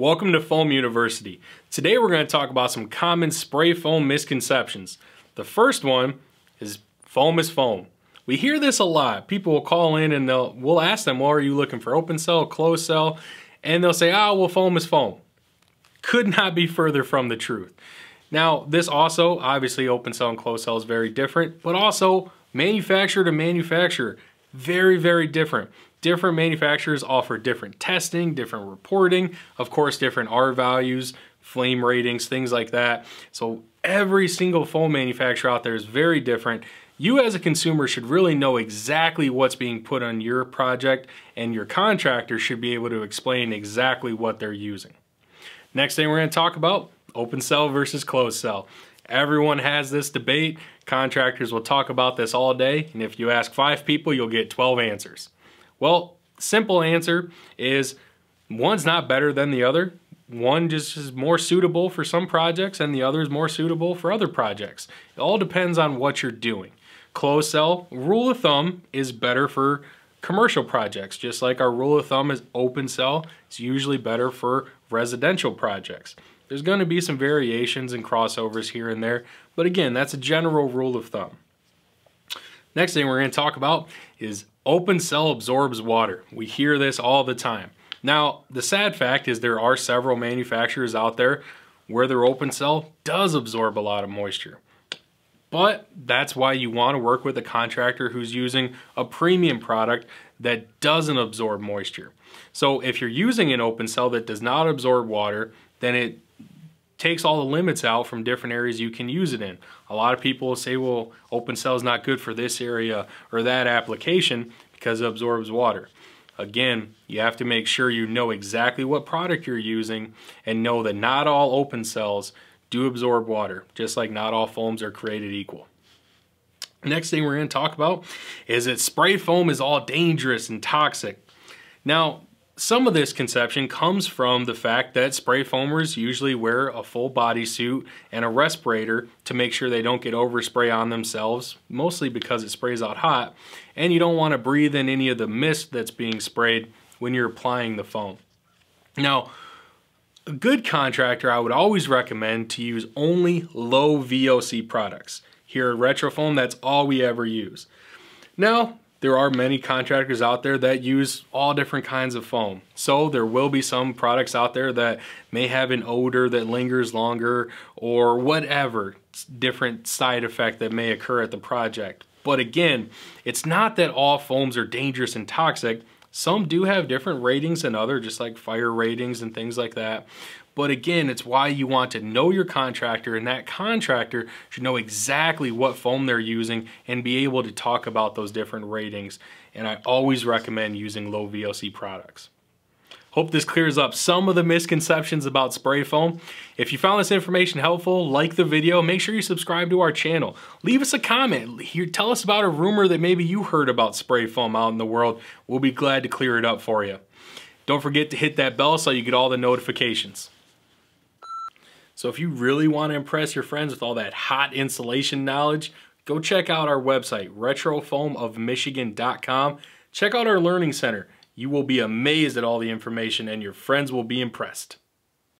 Welcome to Foam University. Today we're going to talk about some common spray foam misconceptions. The first one is foam is foam. We hear this a lot. People will call in and they'll we'll ask them, well, are you looking for open cell, closed cell? And they'll say, oh, well, foam is foam. Could not be further from the truth. Now, this also, obviously open cell and closed cell is very different, but also manufacturer to manufacturer, very, very different. Different manufacturers offer different testing, different reporting, of course, different R values, flame ratings, things like that. So every single foam manufacturer out there is very different. You as a consumer should really know exactly what's being put on your project and your contractor should be able to explain exactly what they're using. Next thing we're gonna talk about, open cell versus closed cell. Everyone has this debate. Contractors will talk about this all day, and if you ask five people, you'll get 12 answers. Well, simple answer is one's not better than the other. One just is more suitable for some projects and the other is more suitable for other projects. It all depends on what you're doing. Closed cell, rule of thumb, is better for commercial projects, just like our rule of thumb is open cell. It's usually better for residential projects. There's going to be some variations and crossovers here and there, but again, that's a general rule of thumb. Next thing we're going to talk about is open cell absorbs water. We hear this all the time. Now, the sad fact is there are several manufacturers out there where their open cell does absorb a lot of moisture. But that's why you want to work with a contractor who's using a premium product that doesn't absorb moisture. So if you're using an open cell that does not absorb water, then it takes all the limits out from different areas you can use it in. A lot of people say, well, open cell is not good for this area or that application because it absorbs water. Again, you have to make sure you know exactly what product you're using and know that not all open cells do absorb water, just like not all foams are created equal. Next thing we're going to talk about is that spray foam is all dangerous and toxic. Now, some of this conception comes from the fact that spray foamers usually wear a full body suit and a respirator to make sure they don't get overspray on themselves, mostly because it sprays out hot, and you don't want to breathe in any of the mist that's being sprayed when you're applying the foam. Now, a good contractor, I would always recommend to use only low VOC products. Here at Retrofoam, that's all we ever use. Now, there are many contractors out there that use all different kinds of foam. So there will be some products out there that may have an odor that lingers longer or whatever different side effect that may occur at the project. But again, it's not that all foams are dangerous and toxic. Some do have different ratings than other, just like fire ratings and things like that. But again, it's why you want to know your contractor and that contractor should know exactly what foam they're using and be able to talk about those different ratings. And I always recommend using low VOC products. Hope this clears up some of the misconceptions about spray foam. If you found this information helpful, like the video, make sure you subscribe to our channel. Leave us a comment. Tell us about a rumor that maybe you heard about spray foam out in the world. We'll be glad to clear it up for you. Don't forget to hit that bell so you get all the notifications. So if you really want to impress your friends with all that hot insulation knowledge, go check out our website, retrofoamofmichigan.com. Check out our learning center. You will be amazed at all the information and your friends will be impressed.